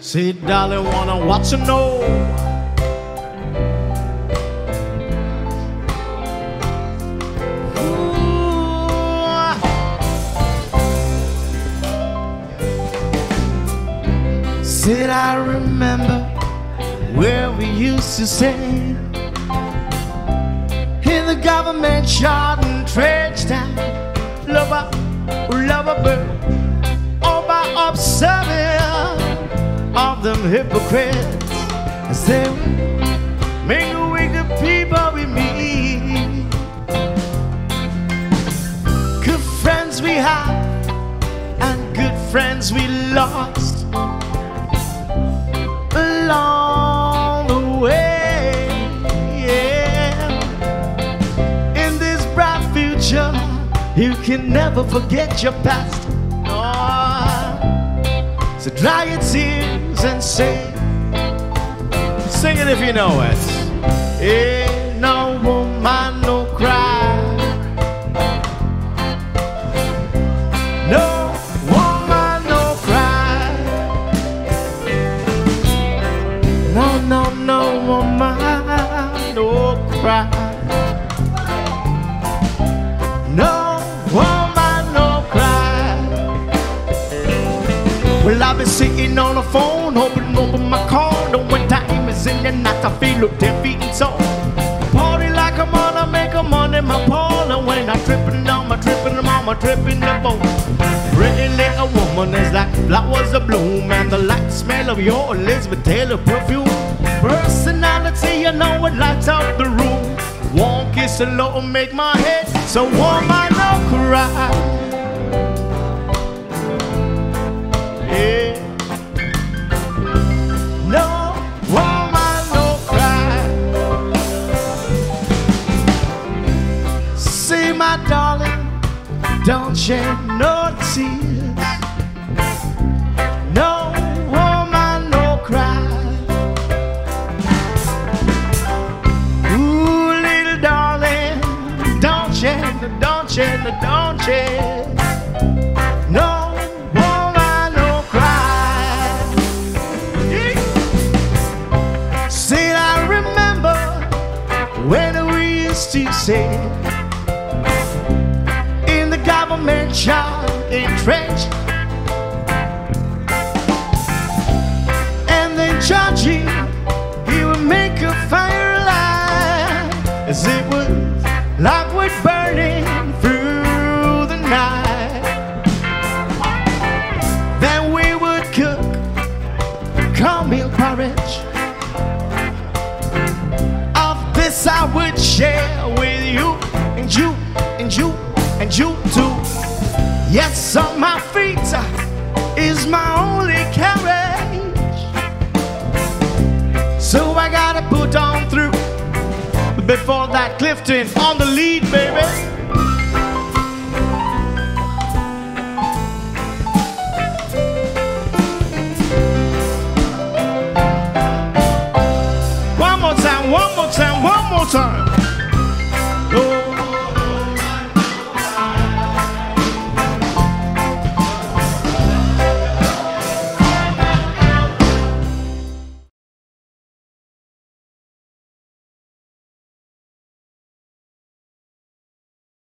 Say, darling, wanna what you know? Ooh. Said I remember where we used to stay in the government yard in Trench Town. Lover, lover bird, all by observing hypocrites as they make a wicked people with me. Good friends we have and good friends we lost along the way. Yeah. In this bright future, you can never forget your past. So dry your tears and sing. Sing it if you know it. Ain't no woman, no cry. No woman, no cry. No, no, no woman, no cry. Well, I've been sitting on the phone, hoping over my call. Know what time is in the night, I feel up ten feet and so. Party like I'm on, I make a money, my. And when I'm tripping down, my tripping, I'm on my tripping the boat. Pretty little woman is like flowers of bloom, and the light smell of your Elizabeth Taylor perfume. Personality, you know it lights up the room. One kiss alone make my head so warm, I no cry. My darling, don't shed no tears. No woman, no cry. Ooh, little darling, don't shed, don't shed, don't shed. No woman, no cry. Said I remember when we used to say in trench. And then Georgie, he would make a fire line as it was like wood burning through the night. Then we would cook cornmeal porridge. Of this I would share with you and you and you and you too. Yes, on my feet is my only carriage. So I gotta put on through before that Clifton on the lead, baby. One more time, one more time, one more time.